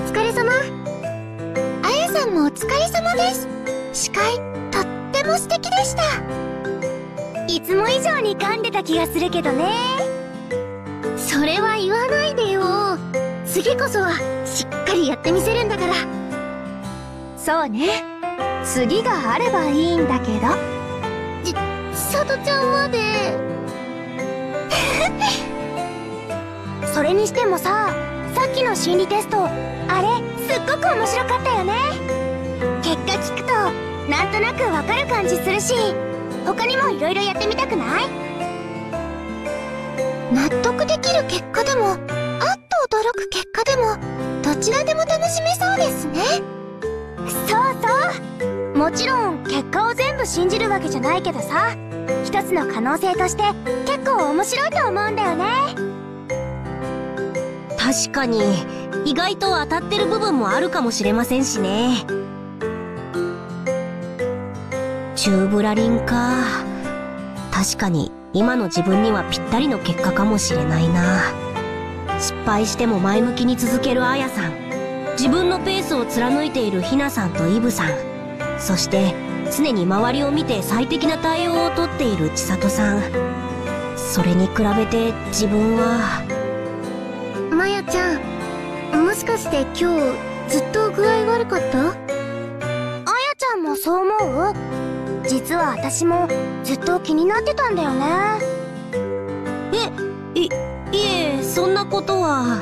疲れ様。あやさんもお疲れ様です。司会とっても素敵でした。いつも以上に噛んでた気がするけどね。それは言わないでよ。次こそはしっかりやってみせるんだから。そうね。次があればいいんだけど。じさとちゃんまで。それにしてもささっきの心理テストあれすっごく面白かったよね。結果聞くとなんとなくわかる感じするし他にもいろいろやってみたくない？納得できる結果でもあっと驚く結果でもどちらでも楽しめそうですね。そうそう。もちろん結果を全部信じるわけじゃないけどさ一つの可能性として結構面白いと思うんだよね。確かに。意外と当たってる部分もあるかもしれませんしね。チューブラリンか。確かに今の自分にはぴったりの結果かもしれないな。失敗しても前向きに続けるあやさん。自分のペースを貫いているひなさんとイブさん。そして常に周りを見て最適な対応をとっている千里さん。それに比べて自分はまやちゃんもしかして今日ずっと具合悪かった？あやちゃんもそう思う実は私もずっと気になってたんだよね。えいいえそんなことは。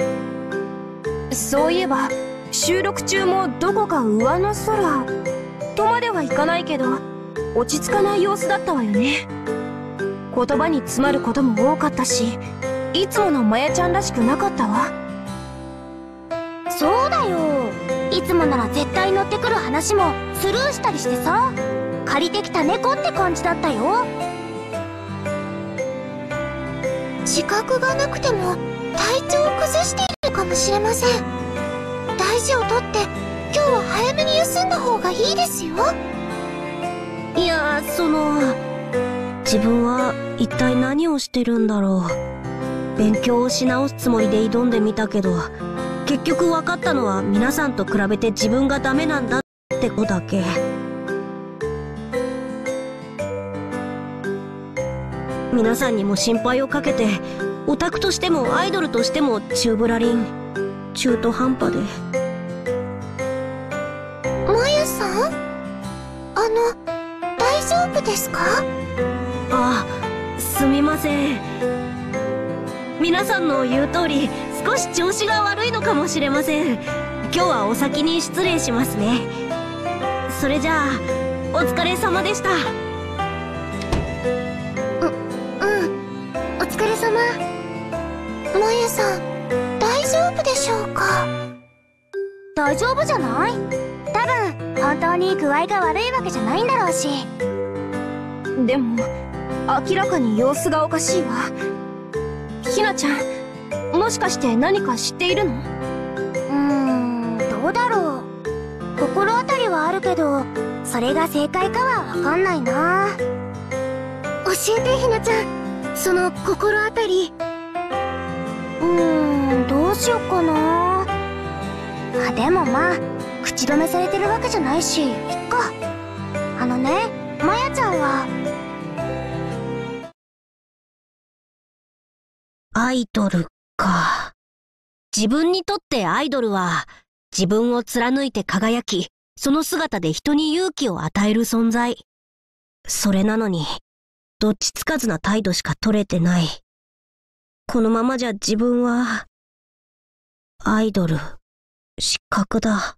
そういえば収録中もどこか上の空とまではいかないけど落ち着かない様子だったわよね。言葉に詰まることも多かったしいつものまやちゃんらしくなかったわ。そうだよ。いつもなら絶対乗ってくる話もスルーしたりしてさ。借りてきた猫って感じだったよ。自覚がなくても体調を崩しているかもしれません。大事をとって今日は早めに休んだ方がいいですよ。いやその自分は一体何をしてるんだろう勉強をし直すつもりで挑んでみたけど結局分かったのは皆さんと比べて自分がダメなんだってことだけ。皆さんにも心配をかけてオタクとしてもアイドルとしてもチューブラリン中途半端で。まやさん？あの大丈夫ですか？あすみません皆さんの言う通り少し調子が悪いのかもしれません。今日はお先に失礼しますね。それじゃあお疲れ様でした。うん。お疲れ様。まやさん大丈夫でしょうか？大丈夫じゃない？多分本当に具合が悪いわけじゃないんだろうし。でも明らかに様子がおかしいわひなちゃんもしかして何か知っているの？うーんどうだろう。心当たりはあるけどそれが正解かは分かんないな。教えてひなちゃん。その心当たり。うーんどうしよっかな。あでもまあ口止めされてるわけじゃないしいっか。あのねまやちゃんはアイドルか。自分にとってアイドルは自分を貫いて輝きその姿で人に勇気を与える存在。それなのにどっちつかずな態度しか取れてない。このままじゃ自分はアイドル失格だ。